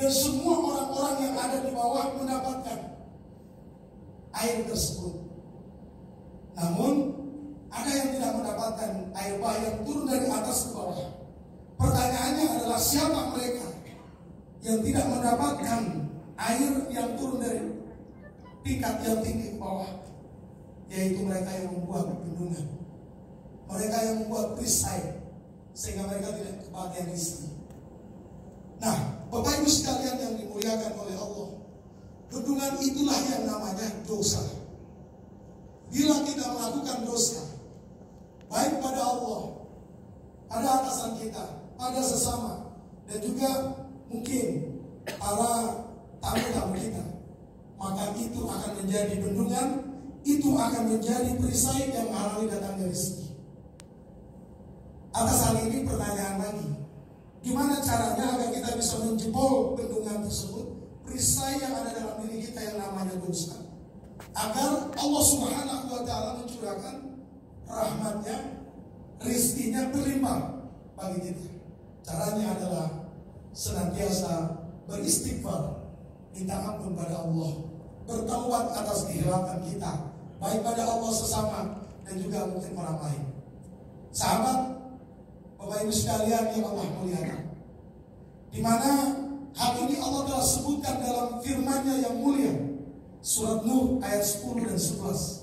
dan semua orang-orang yang ada di bawah mendapatkan air tersebut. Namun ada yang tidak mendapatkan air bah yang turun dari atas ke bawah. Pertanyaannya adalah siapa mereka yang tidak mendapatkan air yang turun dari tingkat yang tinggi ke bawah? Yaitu mereka yang membuat bendungan. Mereka yang membuat perisai sehingga mereka tidak kebagian rezeki. Nah, Bapak Ibu sekalian yang dimuliakan oleh Allah, bendungan itulah yang namanya dosa. Bila kita melakukan dosa, baik pada Allah, pada atasan kita, pada sesama, dan juga mungkin para tamu-tamu kita, maka itu akan menjadi bendungan, itu akan menjadi perisai yang menghalangi datangnya rezeki. Atas hal ini pertanyaan lagi, gimana caranya agar kita bisa menjebol bendungan tersebut, perisai yang ada dalam diri kita yang namanya dosa, agar Allah Subhanahu wa Ta'ala mencurahkan rahmatnya, rizkinya berlimpah bagi kita. Caranya adalah senantiasa beristighfar, minta ampun pada Allah, bertaubat atas kehilangan kita, baik pada Allah sesama dan juga mungkin orang lain. Sahabat, Bapak Ibu sekalian yang Allah muliakan. Di mana hal ini Allah telah sebutkan dalam firman-Nya yang mulia. Surat Nuh ayat 10 dan 11.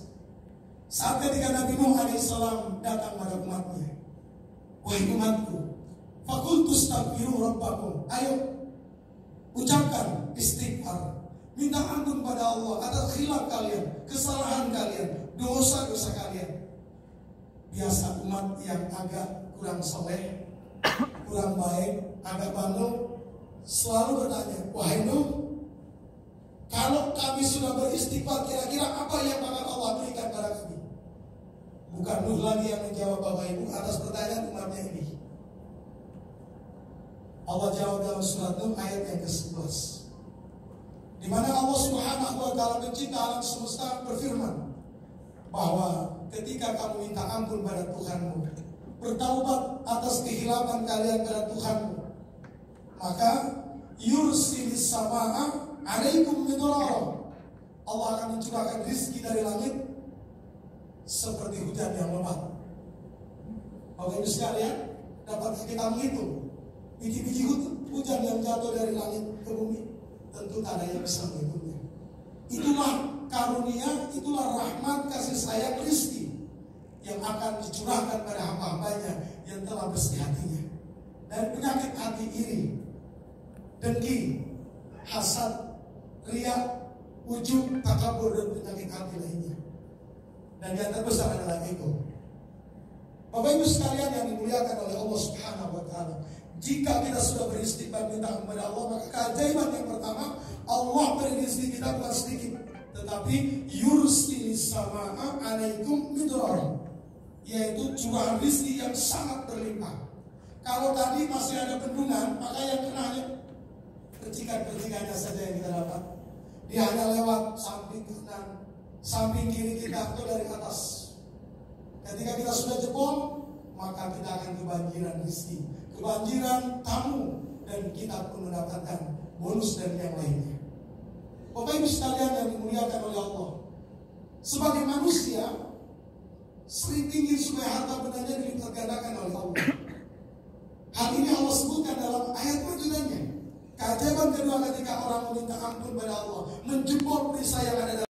Saat ketika Nabi Nuh alaihissalam datang pada umatnya. Wahai umatku, fakultu staghfiru rabbakum. Ayo, ucapkan istighfar. Minta ampun pada Allah atas khilaf kalian, kesalahan kalian, dosa-dosa kalian. Biasa umat yang agak kurang soleh, kurang baik, agak bandel, selalu bertanya, wahai Nuh, kalau kami sudah beristighfar, kira-kira apa yang akan Allah berikan pada kami? Bukan Nuh lagi yang menjawab Bapak Ibu atas pertanyaan umatnya ini. Allah jawab dalam surat Nuh ayat yang ke-11. Di mana Allah Subhanahu wa taala pencipta alam semesta berfirman bahwa ketika kamu minta ampun pada Tuhanmu, bertaubat atas kehilangan kalian pada Tuhanmu, maka yursilis sama'a alaikum midrara. Allah akan mencurahkan rizki dari langit seperti hujan yang lebat. Bapak Ibu sekalian, dapat kita menghitung biji-biji hujan yang jatuh dari langit ke bumi? Tentu tak ada yang bisa menghitungnya. Itulah karunia, itulah rahmat kasih sayang rizki yang akan dicurahkan pada hamba-hambanya yang telah bersih hatinya. Dan penyakit hati iri, dengki, hasad, riak, ujub, takabur dan penyakit hati lainnya. Dan yang terbesar adalah ego. Bapak Ibu sekalian yang dimuliakan oleh Allah Subhanahu wa taala. Jika kita sudah beristighfar minta kepada Allah, maka keajaiban yang pertama, Allah beri kita bukan sedikit, tetapi yursilis sama'a alaikum midrar. Yaitu curahan rezeki yang sangat berlimpah. Kalau tadi masih ada bendungan, maka yang kena percikan-percikannya saja yang kita dapat. Dia hanya lewat samping kanan, samping kiri kita atau dari atas. Ketika kita sudah jebol, maka kita akan kebanjiran rezeki, kebanjiran tamu, dan kita pun mendapatkan bonus dan yang lainnya. Bapak Ibu sekalian yang dimuliakan oleh Allah, sebagai manusia, sering ingin supaya harta bendanya dilipat gandakan oleh Allah. Hal ini Allah sebutkan dalam ayat lanjutannya. Keajaiban kedua ketika orang meminta ampun pada Allah, menjebol perisai yang ada dalam